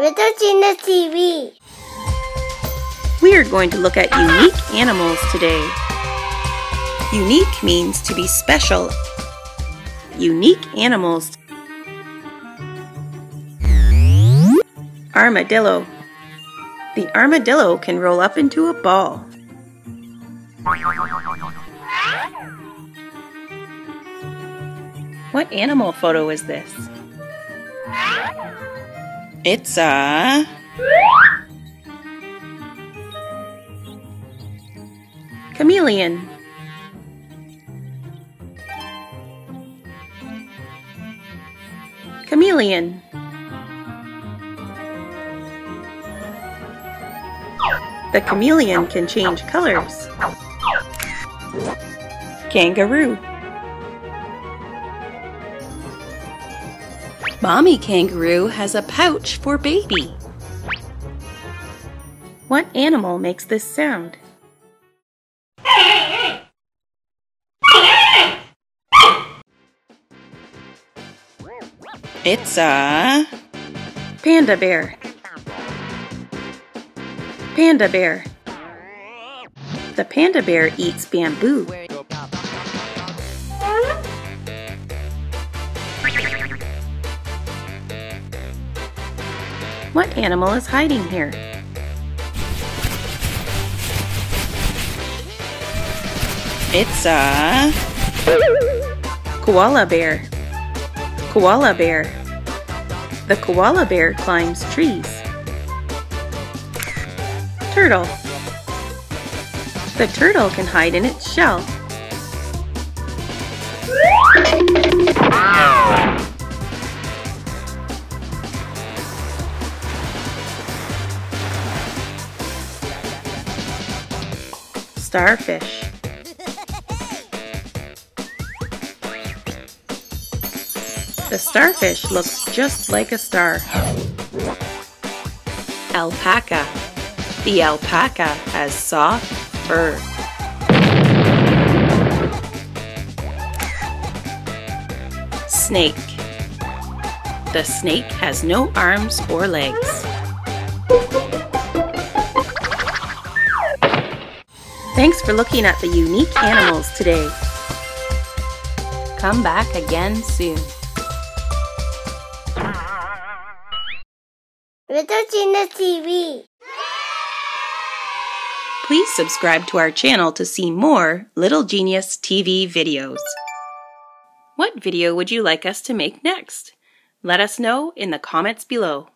Little Genius TV. We are going to look at unique animals today. Unique means to be special. Unique animals. Armadillo. The armadillo can roll up into a ball. What animal photo is this? It's a... Chameleon. Chameleon. The chameleon can change colors. Kangaroo. Mommy kangaroo has a pouch for baby. What animal makes this sound? It's a panda bear. Panda bear. The panda bear eats bamboo. What animal is hiding here? It's a koala bear. Koala bear. The koala bear climbs trees. Turtle. The turtle can hide in its shell. Starfish. The starfish looks just like a star. Alpaca. The alpaca has soft fur. Snake. The snake has no arms or legs. Thanks for looking at the unique animals today. Come back again soon. Little Genius TV. Please subscribe to our channel to see more Little Genius TV videos. What video would you like us to make next? Let us know in the comments below.